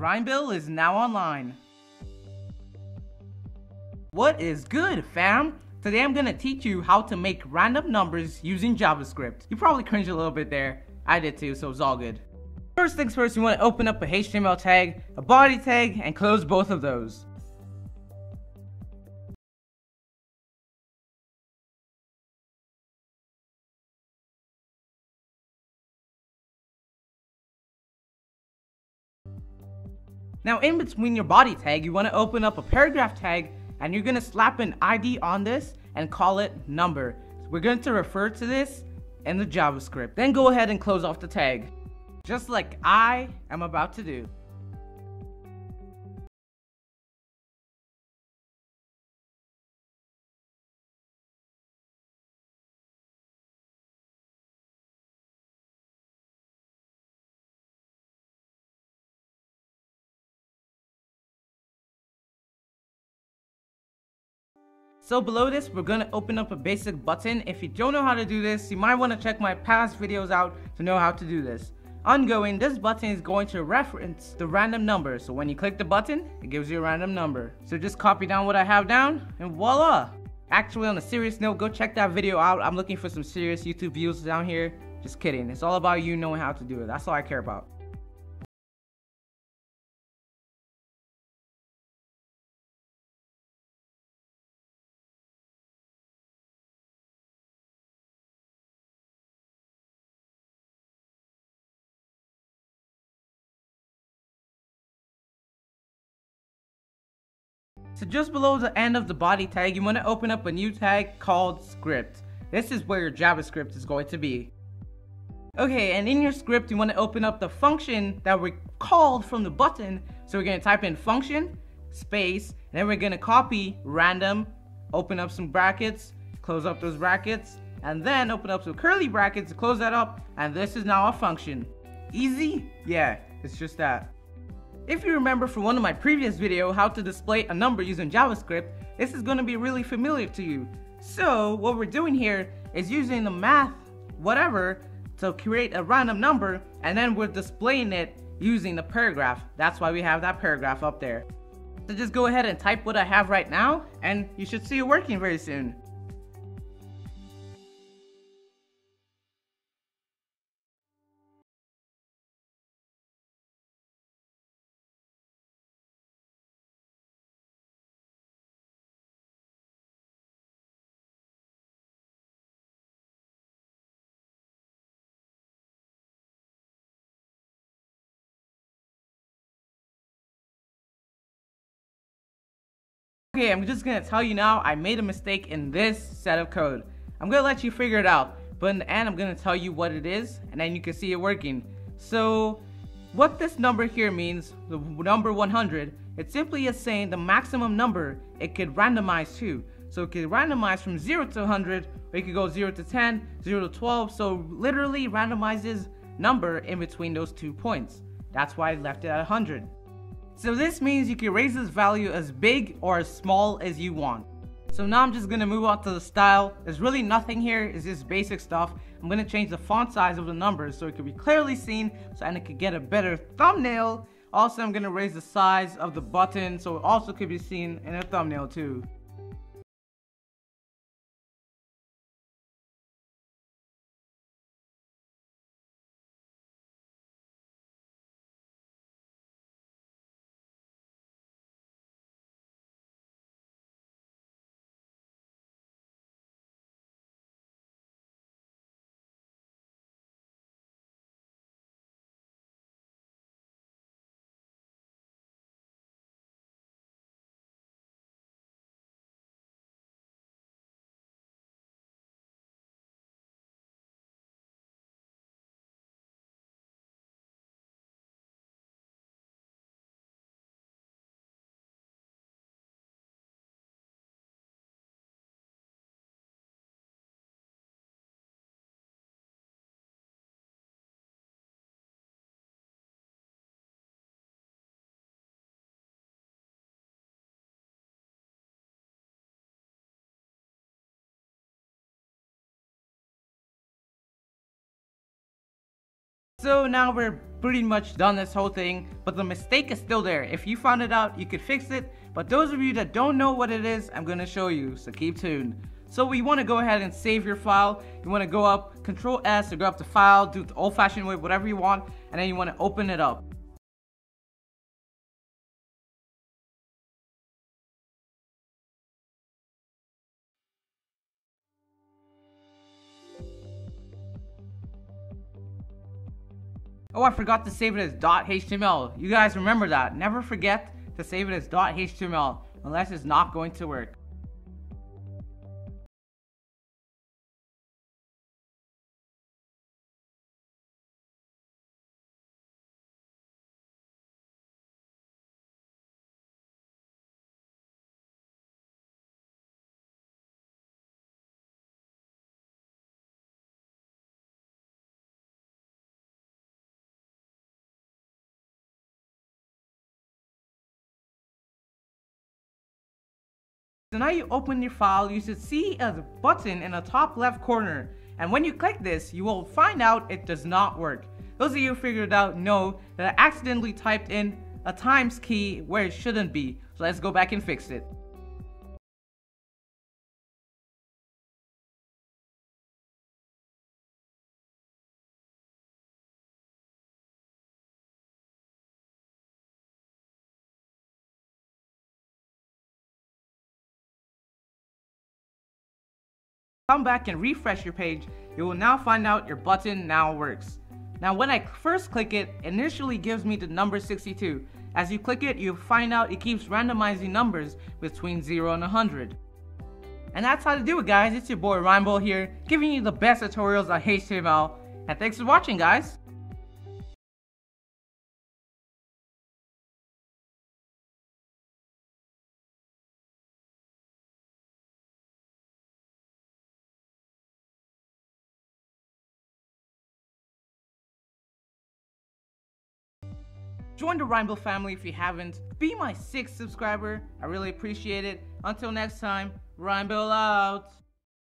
RhymBil is now online. What is good, fam? Today I'm gonna teach you how to make random numbers using JavaScript. You probably cringe a little bit there. I did too, so it's all good. First things first, you want to open up a HTML tag, a body tag, and close both of those. Now in between your body tag, you want to open up a paragraph tag and you're to slap an ID on this and call it number. we're going to refer to this in the JavaScript. Then go ahead and close off the tag, just like I am about to do. So below this, we're gonna open up a basic button. If you don't know how to do this, you might wanna check my past videos out to know how to do this. Ongoing, this button is going to reference the random number. So when you click the button, it gives you a random number. So just copy down what I have down and voila. Actually, on a serious note, go check that video out. I'm looking for some serious YouTube views down here. Just kidding. It's all about you knowing how to do it. That's all I care about. So just below the end of the body tag, you want to open up a new tag called script. This is where your JavaScript is going to be. Okay, and in your script, you want to open up the function that we called from the button. So we're going to type in function, space, and then we're going to copy random, open up some brackets, close up those brackets, and then open up some curly brackets to close that up, and this is now a function. Easy? Yeah, it's just that. If you remember from one of my previous video how to display a number using JavaScript, this is going to be really familiar to you. So what we're doing here is using the math whatever to create a random number and then we're displaying it using the paragraph. That's why we have that paragraph up there. So just go ahead and type what I have right now and you should see it working very soon. Okay, I'm just gonna tell you now, I made a mistake in this set of code. I'm gonna let you figure it out, but in the end, I'm gonna tell you what it is, and then you can see it working. So, what this number here means, the number 100, it simply is saying the maximum number it could randomize to. So it could randomize from 0 to 100, or it could go 0 to 10, 0 to 12, so literally randomizes number in between those two points. That's why I left it at 100. So this means you can raise this value as big or as small as you want. So now I'm just to move on to the style. There's really nothing here, it's just basic stuff. I'm to change the font size of the numbers so it can be clearly seen so and it could get a better thumbnail. Also, I'm to raise the size of the button so it also could be seen in a thumbnail too. So now we're pretty much done this whole thing, but the mistake is still there. If you found it out, you could fix it, but those of you that don't know what it is, I'm gonna show you, so keep tuned. So we want to go ahead and save your file. You want to go up, Control S to go up to File, do the old-fashioned way, whatever you want, and then you want to open it up. Oh, I forgot to save it as .html. You guys remember that. Never forget to save it as .html unless it's not going to work. So now you open your file, you should see a button in the top left corner. And when you click this, you will find out it does not work. Those of you who figured it out know that I accidentally typed in a times key where it shouldn't be. So let's go back and fix it. Come back and refresh your page, you will now find out your button now works. Now when I first click it, initially gives me the number 62. As you click it, you find out it keeps randomizing numbers between 0 and 100. And that's how to do it guys, it's your boy Rhymebolt here, giving you the best tutorials on HTML. And thanks for watching guys! Join the Rhymebolt family if you haven't. Be my sixth subscriber. I really appreciate it. Until next time, Rhymebolt out.